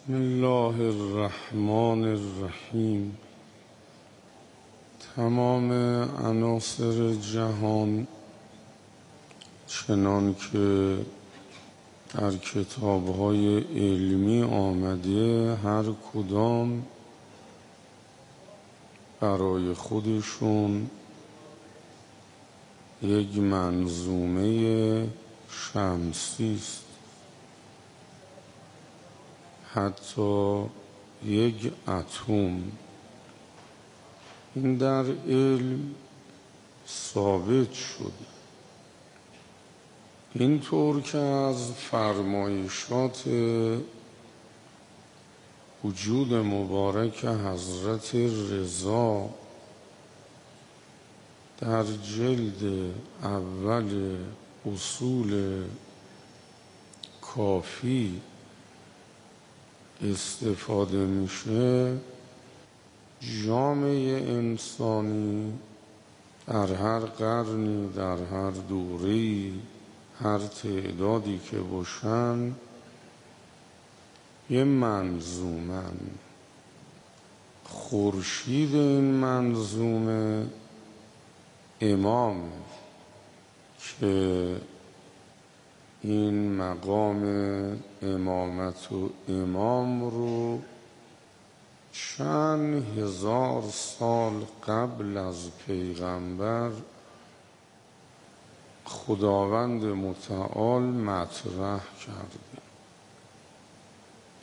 بسم الله الرحمن الرحیم. تمام عناصر جهان چنان که در کتابهای علمی آمده هر کدام برای خودشون یک منظومه شمسی است. حتی یک اتم. این در علم ثابت شد اینطور که از فرمایشات وجود مبارک حضرت رضا در جلد اول اصول کافی استفاده میشه جامعه انسانی در هر قرنی در هر دوری هر تعدادی که باشن یه منظومن. خورشید این منظومه امام که این مقام امامت و امام رو چند هزار سال قبل از پیغمبر خداوند متعال مطرح کرده.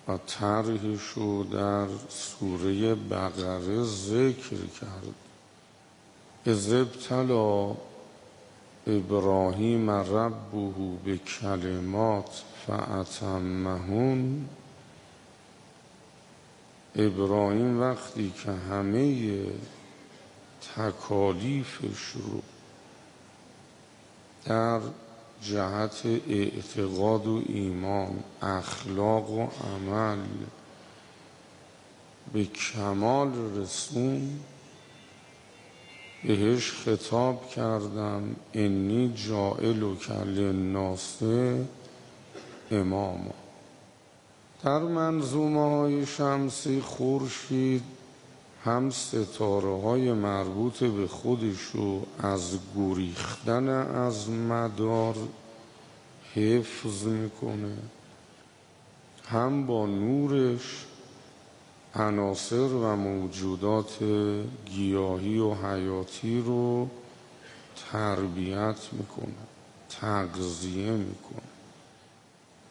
و طرحش در سوره بقره ذکر کرد. از ابتلا ابراهیم ربه به کلمات فعتمهون ابراهیم وقتی که همه تکالیفش رو در جهت اعتقاد و ایمان اخلاق و عمل به کمال رسون بهش خطاب کردم انی جائل و کل ناسه اماما. در منظومه های شمسی خورشید هم ستاره های مربوط به خودش رو از گریختن از مدار حفظ می‌کنه هم با نورش عناصر و موجودات گیاهی و حیاتی رو تربیت می‌کنه تغذیه می‌کنه.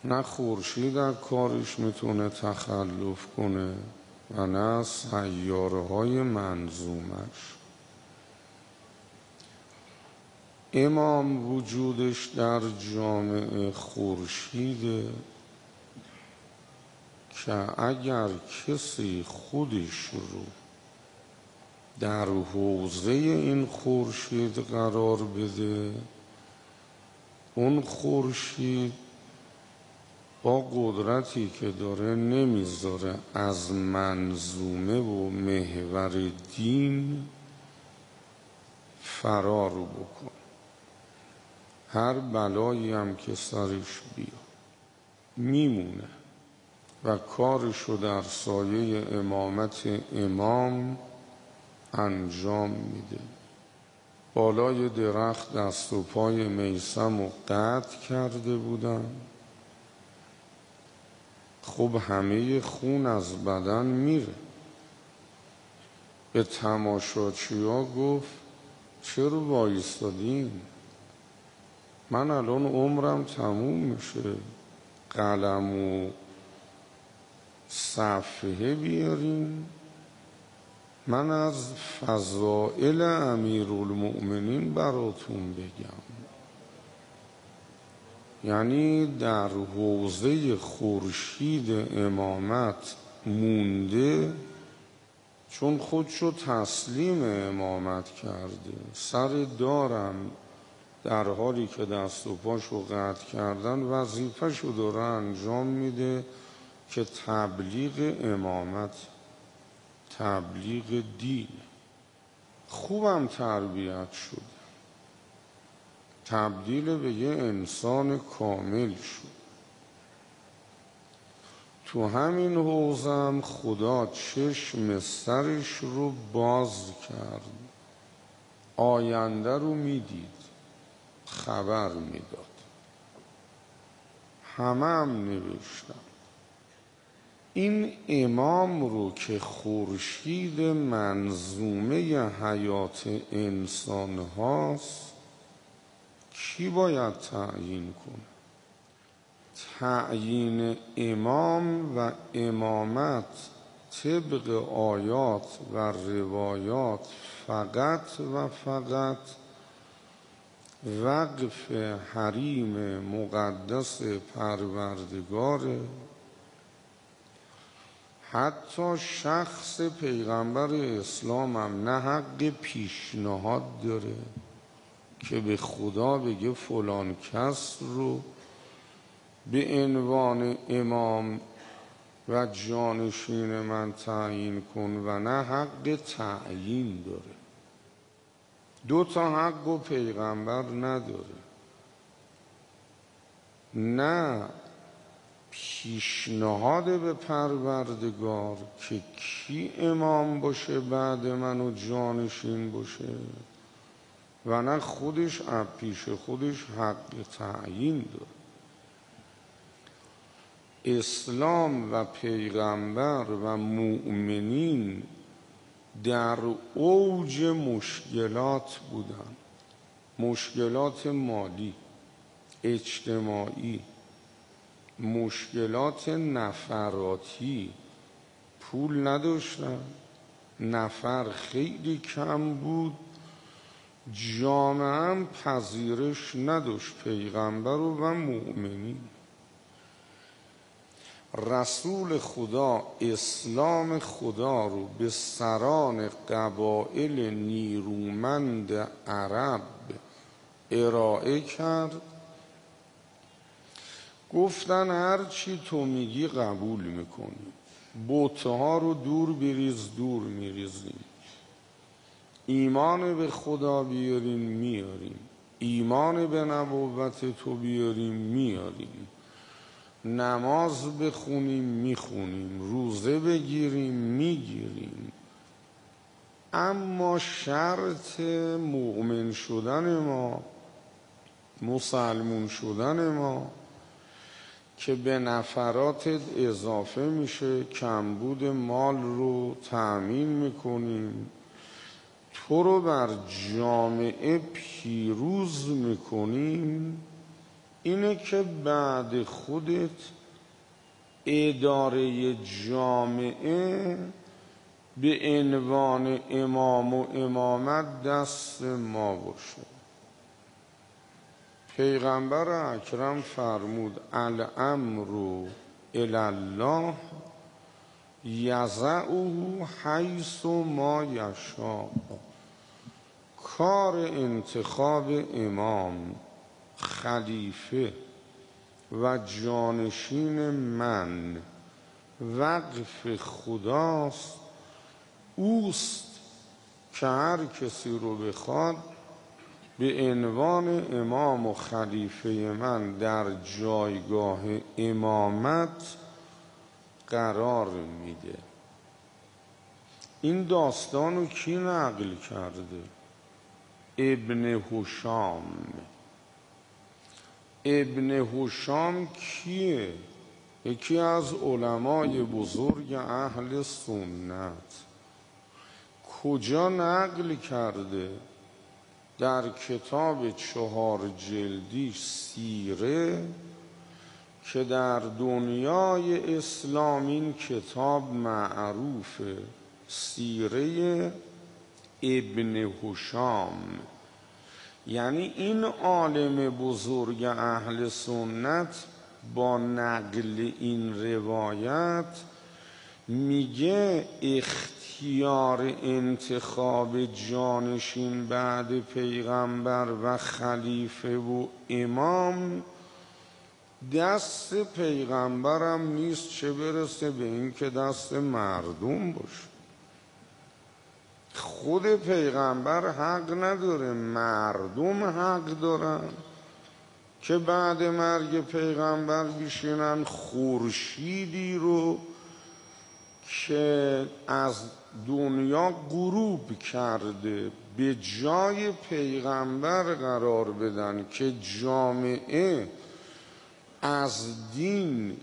نه خورشید در کارش می‌تونه تخلف کنه و نه سیاره های منظومش. امام وجودش در جامعه خورشیده. که اگر کسی خودش رو در حوزه این خورشید قرار بده اون خورشید با قدرتی که داره نمی‌ذاره از منظومه و محور دین فرار بکن هر بلایی هم که سرش بیا میمونه. و کارش رو در سایه امامت امام انجام میده. بالای درخت دست و پای میسم و قطع کرده بودن. خب همه خون از بدن میره. به تماشاچی ها گفت چرا وایستادین؟ من الان عمرم تموم میشه. قلم و صفحه بیاریم من از فضائل امیر المؤمنین براتون بگم. یعنی در حوزه خورشید امامت مونده چون خودشو تسلیم امامت کرده. سر دارم در حالی که دست و پاشو قطع کردن وظیفهشو داره انجام میده. که تبلیغ امامت تبلیغ دین. خوبم تربیت شد. تبدیل به یه انسان کامل شد. تو همین حوزم خدا چشم سرش رو باز کرد. آینده رو می‌دید خبر می‌داد. همه هم نوشتم این امام رو که خورشید منظومه حیات انسان هاست کی باید تعیین کنه؟ تعیین امام و امامت طبق آیات و روایات فقط و فقط وقف حریم مقدس پروردگار حتی شخص پیغمبر اسلام هم نه حق پیشنهاد داره که به خدا بگه فلان کس رو به عنوان امام و جانشین من تعیین کن و نه حق تعیین داره. دو تا حق و پیغمبر نداره. نه پیشنهاد به پروردگار که کی امام باشه بعد من و جانشین باشه و نه خودش پیش خودش حق تعیین داره. اسلام و پیغمبر و مؤمنین در اوج مشکلات بودن. مشکلات مالی اجتماعی مشکلات نفراتی پول نداشتن. نفر خیلی کم بود. جامعه هم پذیرش نداشت پیغمبر و مؤمنین. رسول خدا اسلام خدا رو به سران قبایل نیرومند عرب ارائه کرد. گفتن هر چی تو میگی قبول می‌کنی. بوتها رو دور بریز دور میریزیم. ایمان به خدا بیاریم میاریم. ایمان به نبوت تو بیاریم میاریم. نماز بخونیم می‌خونیم. روزه بگیریم می‌گیریم. اما شرط مؤمن شدن ما مسلمون شدن ما که به نفرات اضافه میشه. کمبود مال رو تأمین می‌کنیم. تو رو بر جامعه پیروز می‌کنیم. اینه که بعد خودت اداره جامعه به عنوان امام و امامت دست ما باشه. پیغمبر اکرم فرمود الامر الله یزعه حیث ما یشاء. کار انتخاب امام خلیفه و جانشین من وقف خداست اوست که هر کسی رو بخواد به عنوان امام و خلیفه من در جایگاه امامت قرار میده. این داستان رو کی نقل کرده؟ ابن هشام. ابن هشام کیه؟ یکی از علمای بزرگ اهل سنت. کجا نقل کرده؟ در کتاب چهار جلدی سیره که در دنیای اسلام کتاب معروف سیره ابن هشام. یعنی این عالم بزرگ اهل سنت با نقل این روایت میگه اختیار انتخاب جانشین بعد پیغمبر و خلیفه و امام. دست پیغمبرم نیست چه برسه به اینکه دست مردم باشه. خود پیغمبر حق نداره مردم حق دارن که بعد مرگ پیغمبر بشینن خورشیدی رو که از دنیا غروب کرده. به جای پیغمبر قرار بدن که جامعه از دین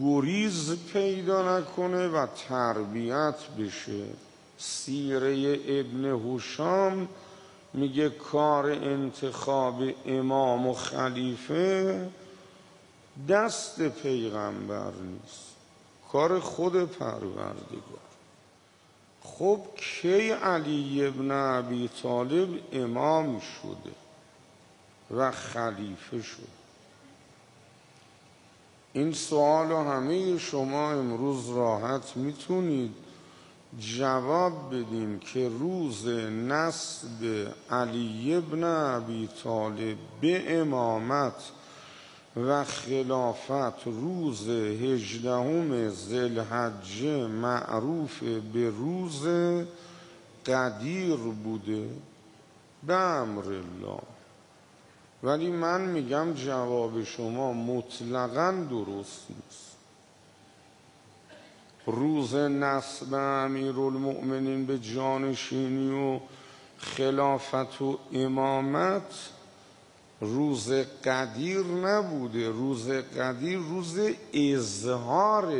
گریز پیدا نکنه و تربیت بشه. سیره ابن هوشام میگه کار انتخاب امام و خلیفه دست پیغمبر نیست. کار خود پروردگار. خب کی علی ابن ابی طالب امام شده و خلیفه شد این سوال همه شما امروز راحت می‌تونید جواب بدیم که روز نصب علی ابن ابی طالب به امامت و خلافت روز هجدهم زلحجه معروف به روز قدیر بوده به امر الله. ولی من میگم جواب شما مطلقا درست نیست. روز نصب امیر به جانشینی و خلافت و امامت روز قدیر نبوده روز قدیر روز اظهار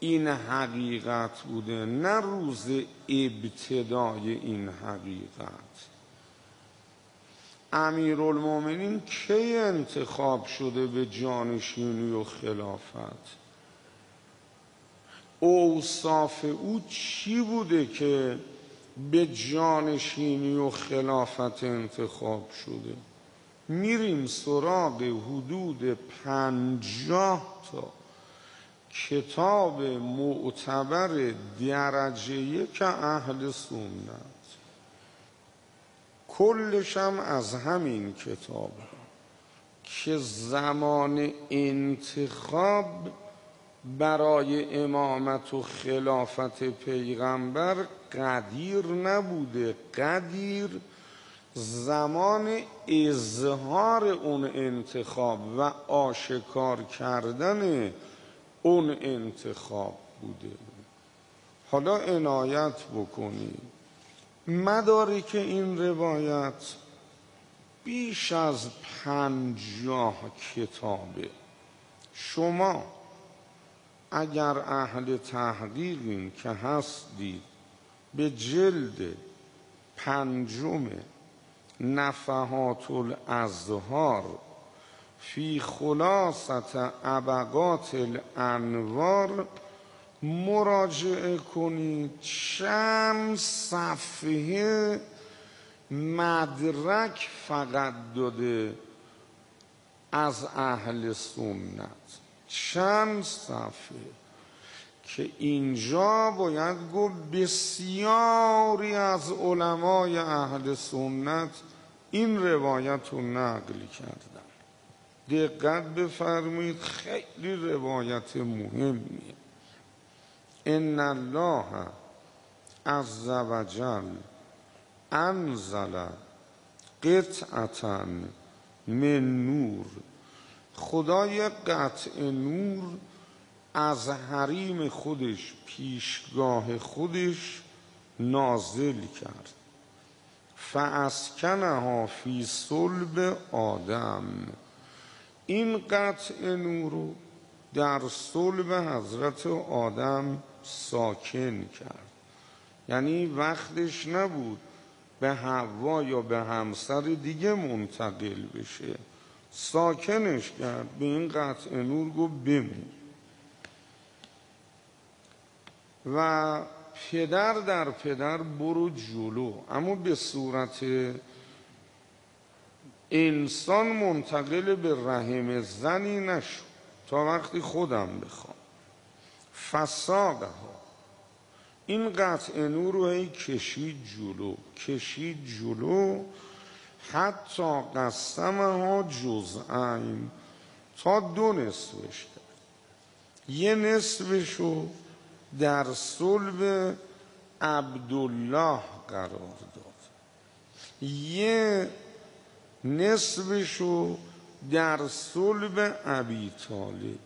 این حقیقت بوده نه روز ابتدای این حقیقت. امیر المومنین کی انتخاب شده به جانشینی و خلافت؟ اوصاف او چی بوده که به جانشینی و خلافت انتخاب شده؟ میریم سراغ حدود پنجاه تا کتاب معتبر درجه یک اهل سنت. کلشم از همین کتاب که زمان انتخاب برای امامت و خلافت پیغمبر قدیر نبوده. قدیر زمان اظهار اون انتخاب و آشکار کردن اون انتخاب بوده. حالا عنایت بکنید مدارک این روایت بیش از پنجاه کتابه. شما اگر اهل تحقیقین که هستید به جلد پنجم نفحات الازهار فی خلاصت عبقات الانوار مراجعه کنید چند صفحه مدرک فقط داده از اهل سنت. چند صفحه. که اینجا باید گفت بسیاری از علمای اهل سنت این روایت رو نقل کردن دقت بفرمایید خیلی روایت مهمیه. ان الله عز وجل انزل قطعتا من نور. خدای قطع نور از حریم خودش پیشگاه خودش نازل کرد. فاسکنها فی صلب آدم. این قطع نور در صلب حضرت آدم ساکن کرد. یعنی وقتش نبود به هوا یا به همسر دیگه منتقل بشه. ساکنش کرد به این قطع نور گفت بمون. و پدر در پدر برو جلو. اما به صورت انسان منتقل به رحم زنی نشد تا وقتی خودم بخوام. فساقه ها این قطع نور رو هی کشید جلو. کشید جلو. حتی قسمه ها جزعین تا دو نصفش کرد. یه نصفشو در صلب عبدالله قرار داد. یه نصفشو در صلب ابی طالب.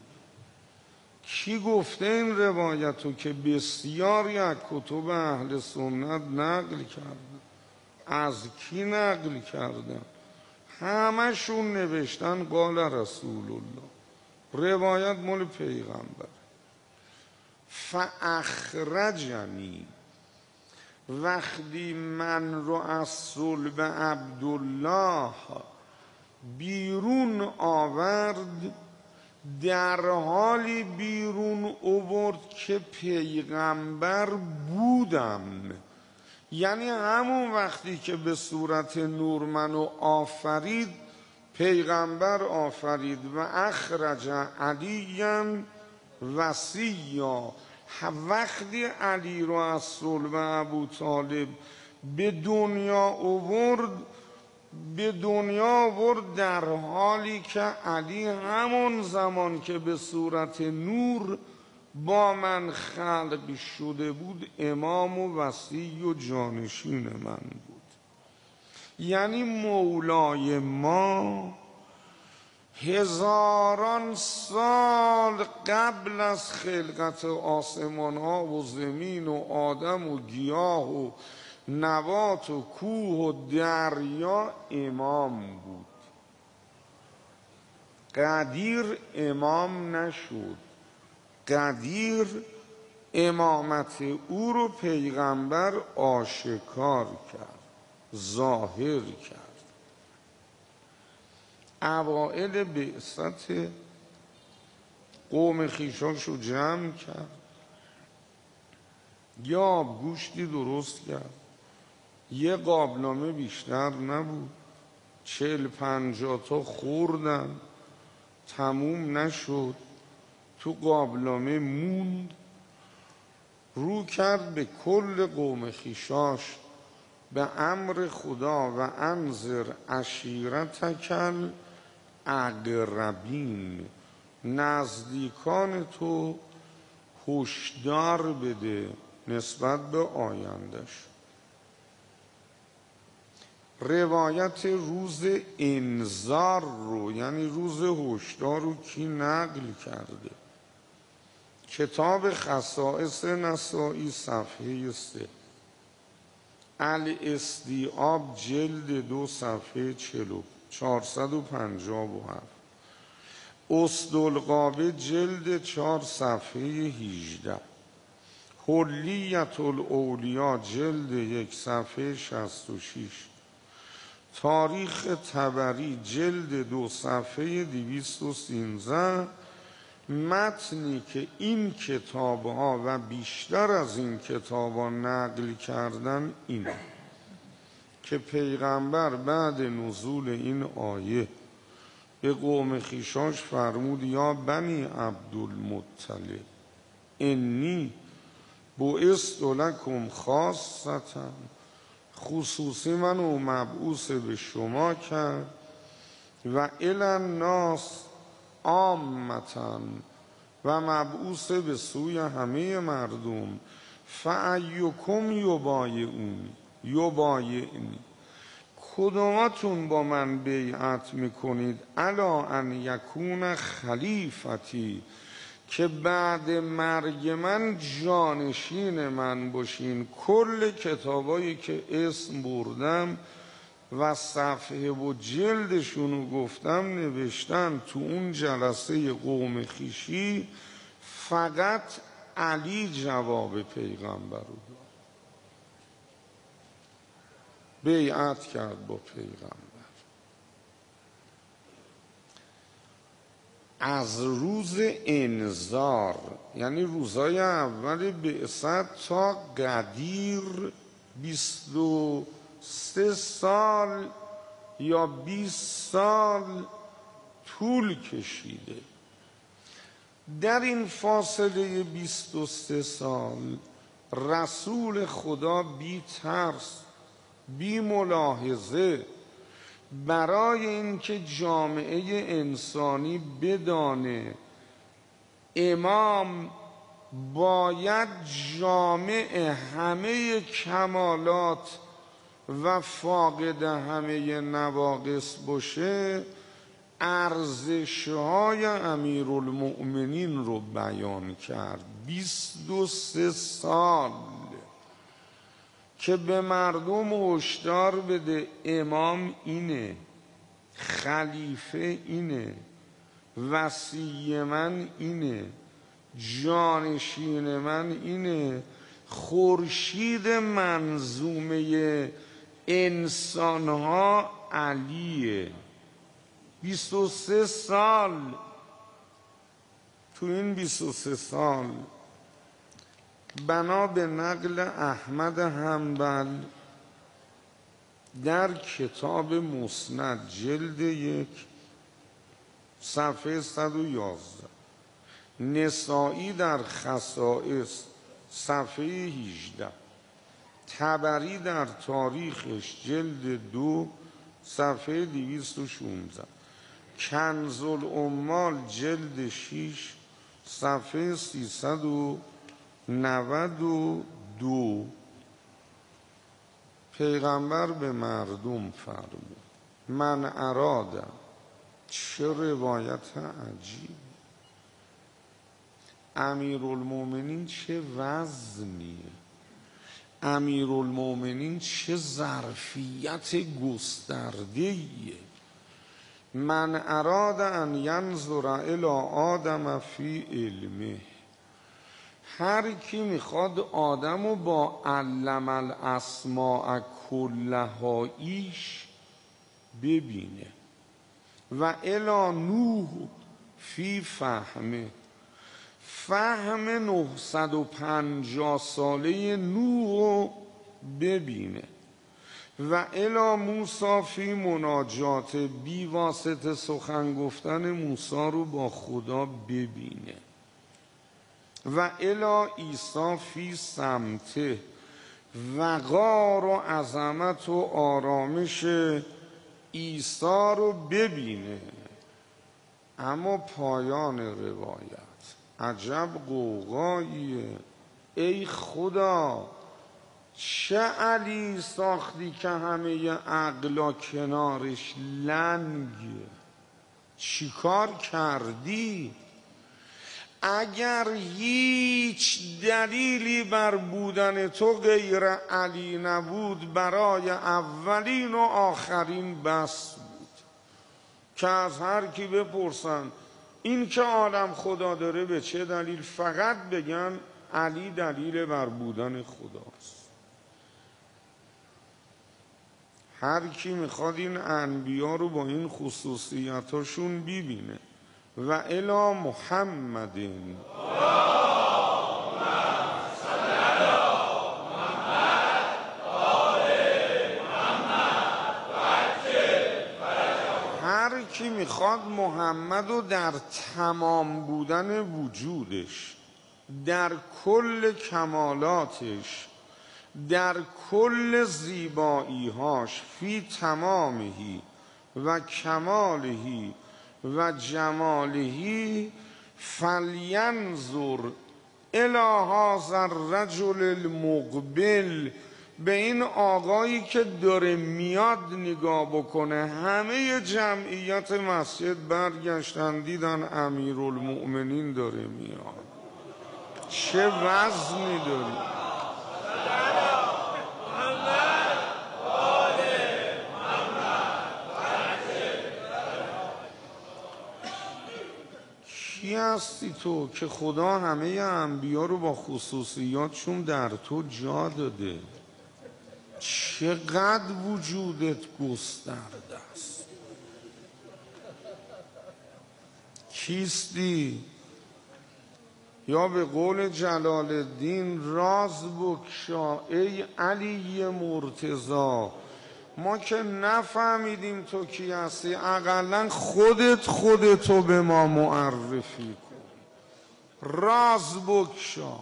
کی گفته این روایت رو که بسیاری از کتب اهل سنت نقل کردن؟ از کی نقل کردن؟ همشون نوشتن قال رسول الله. روایت مال پیغمبر. فاخرجنی وقتی من رو از صلب عبدالله بیرون آورد در حالی بیرون اوورد که پیغمبر بودم. یعنی همون وقتی که به صورت نور منو آفرید پیغمبر آفرید. و اخرج علیم وسیا وقتی علی رو از صلب ابو طالب به دنیا اوورد به دنیا آورد در حالی که علی همون زمان که به صورت نور با من خلق شده بود امام و وسیع و جانشین من بود. یعنی مولای ما هزاران سال قبل از خلقت آسمان ها و زمین و آدم و گیاه و نبات و کوه و دریا امام بود. قدیر امام نشد. قدیر امامت او رو پیغمبر آشکار کرد ظاهر کرد. اوائل بعثت قوم خیشاش رو جمع کرد. یا گوشتی درست کرد. یه قابلمه بیشتر نبود. چل پنجاه تا خوردن. تموم نشد. تو قابلمه موند. رو کرد به کل قوم خیشاش. به امر خدا و انظر عشیرتکل. اقربین نزدیکان تو هشدار بده نسبت به آیندش روایت روز انذار رو یعنی روز هشدار رو کی نقل کرده؟ کتاب خصائص نسائی صفحه سه. الاستیاب جلد دو صفحه چلو چارصد و پنجاب و هفت. استلقابه جلد چهار صفحه هیجده حلیت الاولیا جلد یک صفحه شست و شیش تاریخ تبری جلد دو صفحه دویست و سینزه. متنی که این کتاب ها و بیشتر از این کتاب ها نقل کردن اینه. که پیغمبر بعد نزول این آیه به قوم خیشاش فرمود یا بنی عبدالمطلب انی بعثت لکم خاصتا خصوصی من و مبعوث به شما کرد و الناس عامتا و مبعوث به سوی همه مردم فعیکم یبایعونی. یبایعنی کدامتون با من بیعت می‌کنید؟ الا ان یکون خلیفتی که بعد مرگ من جانشین من باشین. کل کتابایی که اسم بردم و صفحه و جلدشونو گفتم نوشتن تو اون جلسه قوم خیشی فقط علی جواب پیغمبر رو داد بیعت کرد با پیغمبر. از روز انذار یعنی روزای اول بعثت تا قدیر بیست و سه سال یا بیست سال طول کشیده. در این فاصله بیست و سه سال رسول خدا بی ترس بی ملاحظه برای اینکه جامعه انسانی بدانه امام باید جامع همه کمالات و فاقد همه نواقص باشه ارزش های امیر رو بیان کرد. بیست و سه سال. که به مردم هشدار بده. امام اینه خلیفه اینه وسیع من اینه جانشین من اینه. خورشید منظومه انسانها علیه. بیست و سه سال. تو این بیست و سه سال بنا به نقل احمد حنبل در کتاب مسند جلد یک صفحه 111 نسائی در خصائص صفحه 18 تبری در تاریخش جلد دو صفحه 216 کنز الامال جلد 6 صفحه 392 پیغمبر به مردم فرمود من ارادم. چه روایت عجیب. امیر المومنین چه وزنیه امیر المومنین چه ظرفیت گستردهیه من اراد ان ینظر الى آدم فی علمه. هر کی می‌خواد آدم و با علم الاسماع کلهاییش ببینه. و الا نوح فی فهمه. فهم 950 ساله نوح ببینه. و الا موسا فی مناجات بی واسطه سخن گفتن موسا رو با خدا ببینه. و الا ایسا فی سمته وقار و عظمت و آرامش ایسا رو ببینه. اما پایان روایت عجب قوقاییه ای خدا چه علی ساختی که همه عقلا کنارش لنگه؟ چیکار کردی؟ اگر هیچ دلیلی بر بودن تو غیر علی نبود برای اولین و آخرین بس بود. که از هر کی بپرسن این که عالم خدا داره به چه دلیل؟ فقط بگن علی دلیل بر بودن خداست. هر کی می‌خواد این انبیا رو با این خصوصیتاشون ببینه. و الا محمد هر کی می‌خواد محمد رو در تمام بودن وجودش در کل کمالاتش در کل زیباییهاش فی تمامهی و کمالهی و جمالهی فلینظر الى هذا الرجل المقبل به این آقایی که داره میاد نگاه بکنه. همه جمعیت مسجد برگشتن دیدن امیر داره میاد. چه وزنی داری؟ هستی تو که خدا همه انبیا رو با خصوصیاتشون در تو جا داده. چقدر وجودت گسترده است. کیستی؟ یا به قول جلال الدین راز بکشا ای علی مرتضا ما که نفهمیدیم تو کی هستی اقلا خودت خودتو به ما معرفی کن. راز بکشا.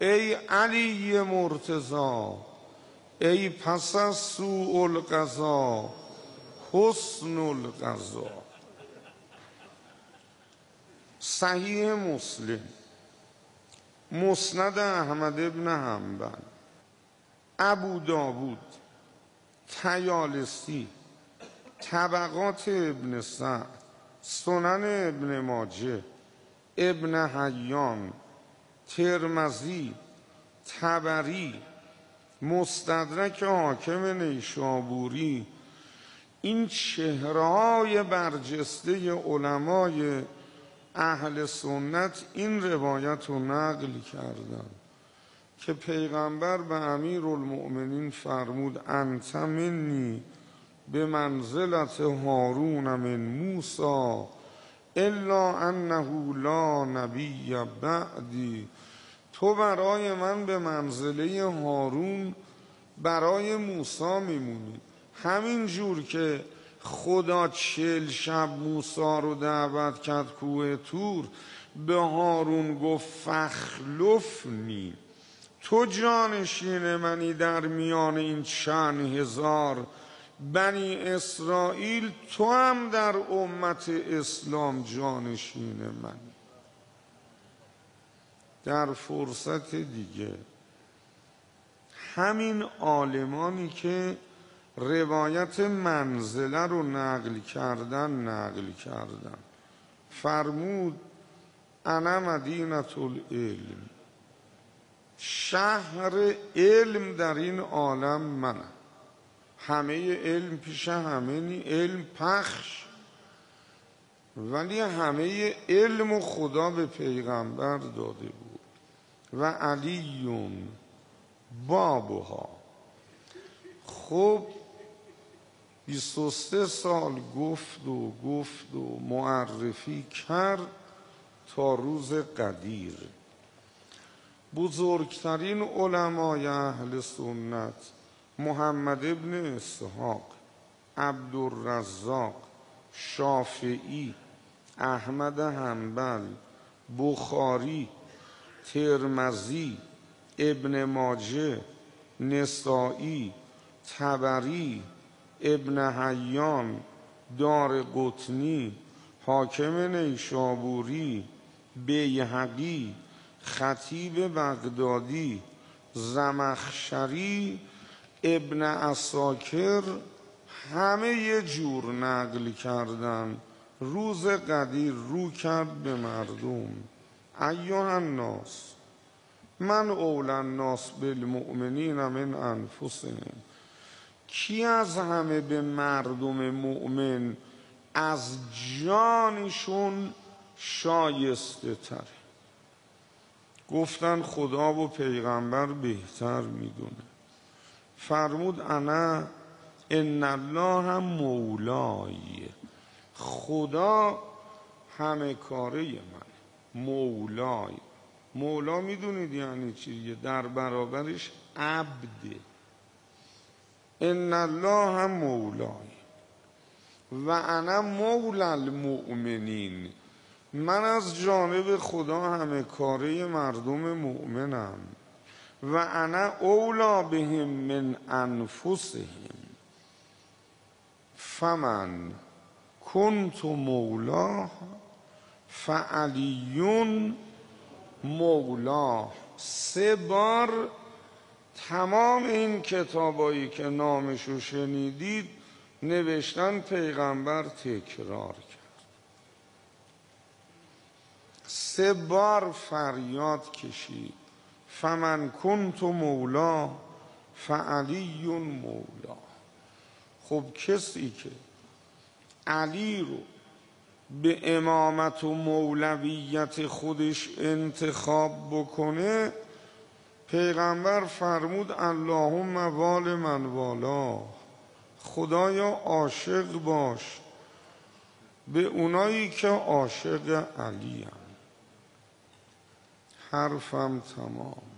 ای علی مرتضا ای پس از سوء القضا حسن القضا. صحیح مسلم. مسند احمد ابن حنبل. ابو داود. تیالسی طبقات ابن سعد سنن ابن ماجه ابن حیان ترمزی تبری مستدرک حاکم نیشابوری. این چهرهای برجسته علمای اهل سنت این روایت رو نقل کردن. که پیغمبر به امیر المؤمنین فرمود انت منی به منزلت هارون من موسا الا انه لا نبی بعدی. تو برای من به منزله هارون برای موسا میمونی. همین جور که خدا چل شب موسا رو دعوت کرد کوه تور به هارون گفت فخلفنی. تو جانشین منی در میان این چند هزار بنی اسرائیل تو هم در امت اسلام جانشین منی. در فرصت دیگه همین عالمانی که روایت منزله رو نقل کردن نقل کردن. فرمود انا مدینت العلم. شهر علم در این عالم منم همه علم پیش همه علم پخش. ولی همه علم و خدا به پیغمبر داده بود. و علیون بابها. خب 23 سال گفت و گفت و معرفی کرد تا روز قدیر. بزرگترین علمای اهل سنت محمد ابن اسحاق عبدالرزاق شافعی احمد حنبل بخاری ترمزی ابن ماجه نسائی تبری ابن حیان دار قطنی حاکم نیشابوری بیهقی خطیب بغدادی زمخشری ابن اساکر همه یه جور نقل کردن. روز قدیر رو کرد به مردم. ایوه الناس. من اولا الناس بالمؤمنین من انفسهم. کی از همه به مردم مؤمن از جانشون شایسته تره گفتن خدا و پیغمبر بهتر می‌دونه. فرمود انا ان الله هم مولای خدا همه کاره من. مولای مولا می‌دونید یعنی چیه در برابرش عبده ان الله هم مولای و انا مولا المؤمنین. من از جانب خدا همه کاره مردم مؤمنم و انا اولا بهم من انفسهم. فمن کنت مولا فعلیون مولا سه بار تمام این کتابایی که نامشو شنیدید نوشتن پیغمبر تکرار کرد. سه بار فریاد کشید. فمن کنت مولا فعلی مولا. خب کسی که علی رو به امامت و مولویت خودش انتخاب بکنه پیغمبر فرمود اللهم وال من والا. خدایا عاشق باش. به اونایی که عاشق علی هم. حرفم تمام.